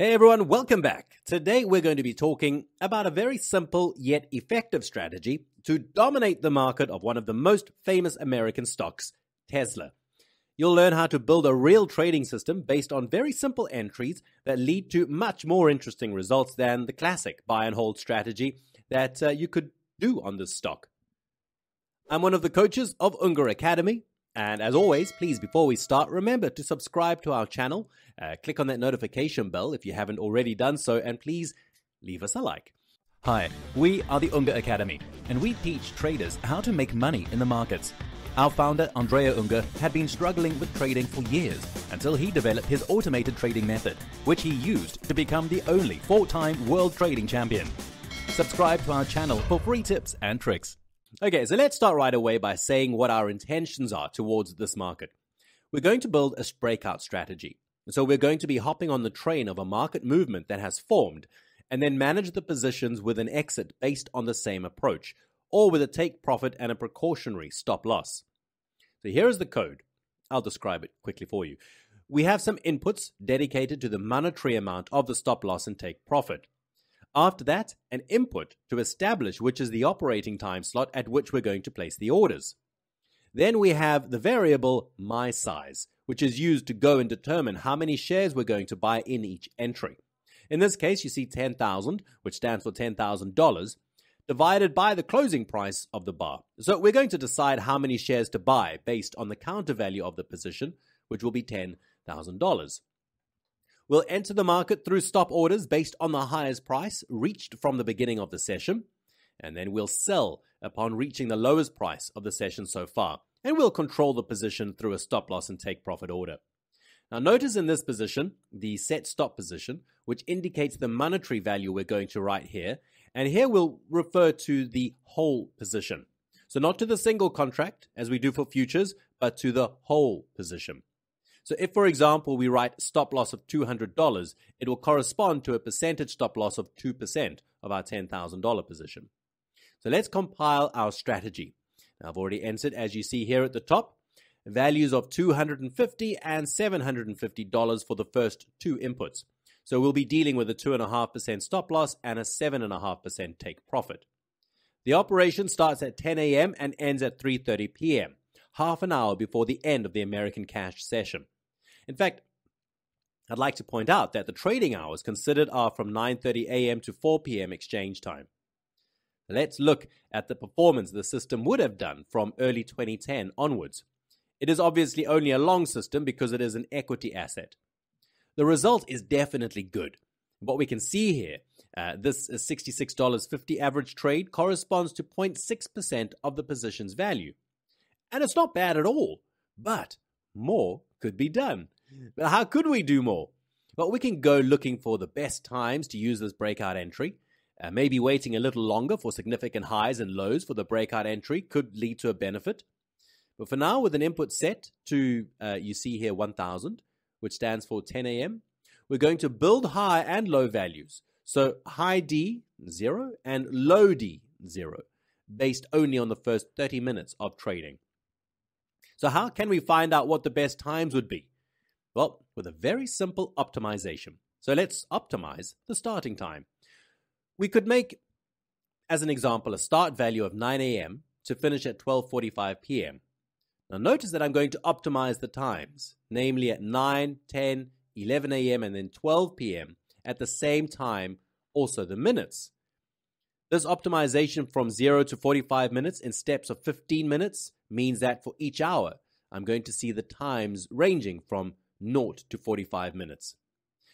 Hey everyone, welcome back. Today we're going to be talking about a very simple yet effective strategy to dominate the market of one of the most famous American stocks, Tesla. You'll learn how to build a real trading system based on very simple entries that lead to much more interesting results than the classic buy and hold strategy that uh, you could do on this stock. I'm one of the coaches of Unger Academy, and as always, please, before we start, remember to subscribe to our channel uh, click on that notification bell if you haven't already done so, and please leave us a like. Hi, we are the Unger Academy, and we teach traders how to make money in the markets. Our founder, Andrea Unger, had been struggling with trading for years until he developed his automated trading method, which he used to become the only four time world trading champion. Subscribe to our channel for free tips and tricks. Okay, so let's start right away by saying what our intentions are towards this market. We're going to build a breakout strategy. So we're going to be hopping on the train of a market movement that has formed and then manage the positions with an exit based on the same approach, or with a take profit and a precautionary stop loss. So here is the code. I'll describe it quickly for you. We have some inputs dedicated to the monetary amount of the stop loss and take profit. After that, an input to establish which is the operating time slot at which we're going to place the orders. Then we have the variable my size, which is used to go and determine how many shares we're going to buy in each entry. In this case, you see 10,000, which stands for $10,000, divided by the closing price of the bar. So we're going to decide how many shares to buy based on the counter value of the position, which will be $10,000. We'll enter the market through stop orders based on the highest price reached from the beginning of the session, and then we'll sell upon reaching the lowest price of the session so far and we'll control the position through a stop loss and take profit order. Now notice in this position, the set stop position, which indicates the monetary value we're going to write here, and here we'll refer to the whole position. So not to the single contract, as we do for futures, but to the whole position. So if, for example, we write stop loss of $200, it will correspond to a percentage stop loss of 2% of our $10,000 position. So let's compile our strategy. I've already entered, as you see here at the top, values of 250 and $750 for the first two inputs. So we'll be dealing with a 2.5% stop loss and a 7.5% take profit. The operation starts at 10 a.m. and ends at 3:30 p.m., half an hour before the end of the American cash session. In fact, I'd like to point out that the trading hours considered are from 9:30 a.m. to 4 p.m. exchange time. Let's look at the performance the system would have done from early 2010 onwards. It is obviously only a long system because it is an equity asset. The result is definitely good. What we can see here, uh, this $66.50 average trade corresponds to 0.6% of the position's value. And it's not bad at all, but more could be done. But how could we do more? Well, we can go looking for the best times to use this breakout entry uh, maybe waiting a little longer for significant highs and lows for the breakout entry could lead to a benefit. But for now, with an input set to, uh, you see here 1000, which stands for 10 a.m., we're going to build high and low values. So high D, 0, and low D, 0, based only on the first 30 minutes of trading. So, how can we find out what the best times would be? Well, with a very simple optimization. So, let's optimize the starting time. We could make, as an example, a start value of 9 a.m. to finish at 12:45 p.m. Now notice that I'm going to optimize the times, namely at 9, 10, 11 a.m. and then 12 p.m. at the same time, also the minutes. This optimization from 0 to 45 minutes in steps of 15 minutes means that for each hour, I'm going to see the times ranging from 0 to 45 minutes.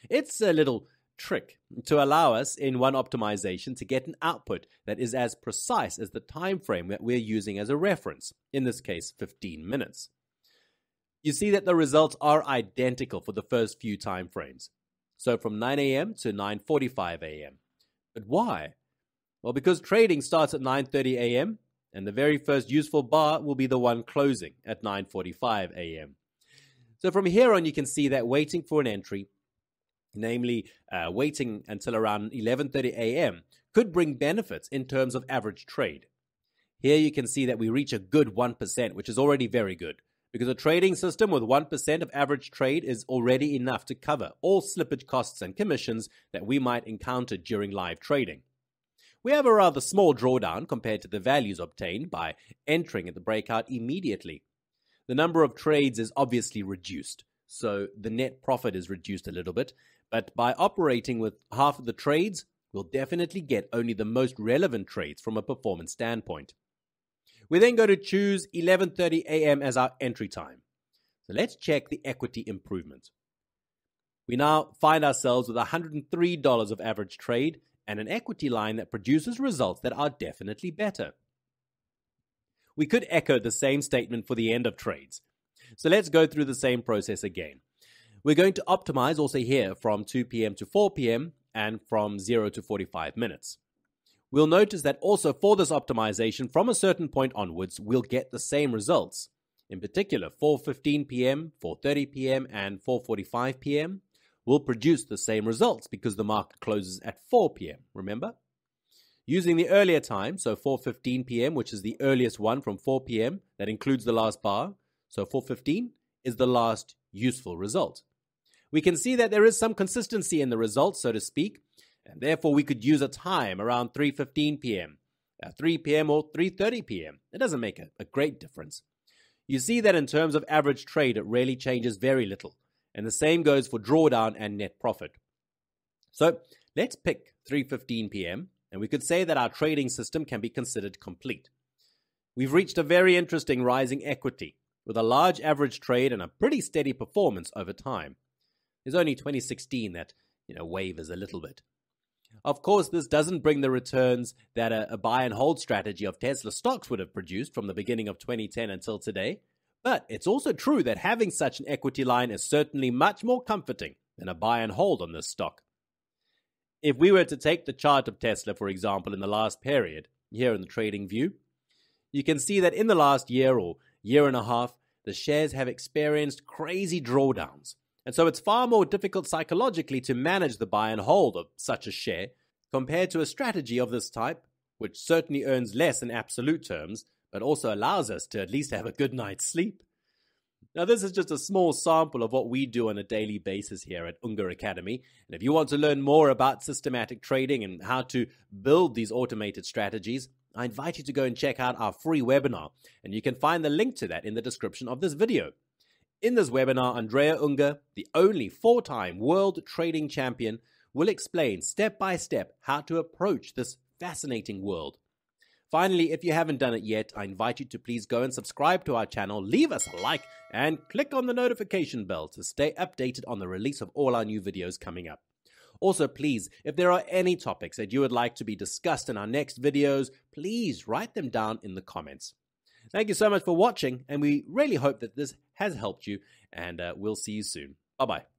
It's a little trick to allow us in one optimization to get an output that is as precise as the time frame that we're using as a reference, in this case 15 minutes. You see that the results are identical for the first few time frames. So from 9 a.m. to 9:45 a.m. But why? Well, because trading starts at 9:30 a.m. and the very first useful bar will be the one closing at 9:45 a.m. So from here on you can see that waiting for an entry namely uh, waiting until around 11:30 a.m., could bring benefits in terms of average trade. Here you can see that we reach a good 1%, which is already very good. because a trading system with 1% of average trade is already enough to cover all slippage costs and commissions that we might encounter during live trading. We have a rather small drawdown compared to the values obtained by entering at the breakout immediately. The number of trades is obviously reduced, so the net profit is reduced a little bit, but by operating with half of the trades, we'll definitely get only the most relevant trades from a performance standpoint. We then go to choose 11:30 a.m. as our entry time. So let's check the equity improvement. We now find ourselves with $103 of average trade and an equity line that produces results that are definitely better. We could echo the same statement for the end of trades. So let's go through the same process again. We're going to optimize also here from 2 p.m. to 4 p.m. and from 0 to 45 minutes. We'll notice that also for this optimization, from a certain point onwards, we'll get the same results. In particular, 4.15 p.m., 4.30 p.m., and 4.45 p.m. will produce the same results because the market closes at 4 p.m., remember? Using the earlier time, so 4.15 p.m., which is the earliest one from 4 p.m., that includes the last bar, so 4.15 is the last useful result. We can see that there is some consistency in the results, so to speak, and therefore we could use a time around 3:15 p.m., uh, 3 p.m. or 3:30 p.m. It doesn't make a, a great difference. You see that in terms of average trade, it really changes very little, and the same goes for drawdown and net profit. So let's pick 3:15 p.m., and we could say that our trading system can be considered complete. We've reached a very interesting rising equity with a large average trade and a pretty steady performance over time. It's only 2016 that you know wavers a little bit. Of course, this doesn't bring the returns that a, a, buy and hold strategy of Tesla stocks would have produced from the beginning of 2010 until today. But it's also true that having such an equity line is certainly much more comforting than a buy and hold on this stock. If we were to take the chart of Tesla, for example, in the last period, here in the TradingView, you can see that in the last year or year and a half, the shares have experienced crazy drawdowns and so it's far more difficult psychologically to manage the buy and hold of such a share compared to a strategy of this type, which certainly earns less in absolute terms, but also allows us to at least have a good night's sleep. Now, this is just a small sample of what we do on a daily basis here at Unger Academy. And if you want to learn more about systematic trading and how to build these automated strategies, I invite you to go and check out our free webinar. And you can find the link to that in the description of this video. In this webinar, Andrea Unger, the only four time world trading champion, will explain step by step how to approach this fascinating world. Finally, if you haven't done it yet, I invite you to please go and subscribe to our channel, leave us a like, and click on the notification bell to stay updated on the release of all our new videos coming up. Also, please, if there are any topics that you would like to be discussed in our next videos, please write them down in the comments. Thank you so much for watching, and we really hope that this has helped you, and uh, we'll see you soon. Bye bye.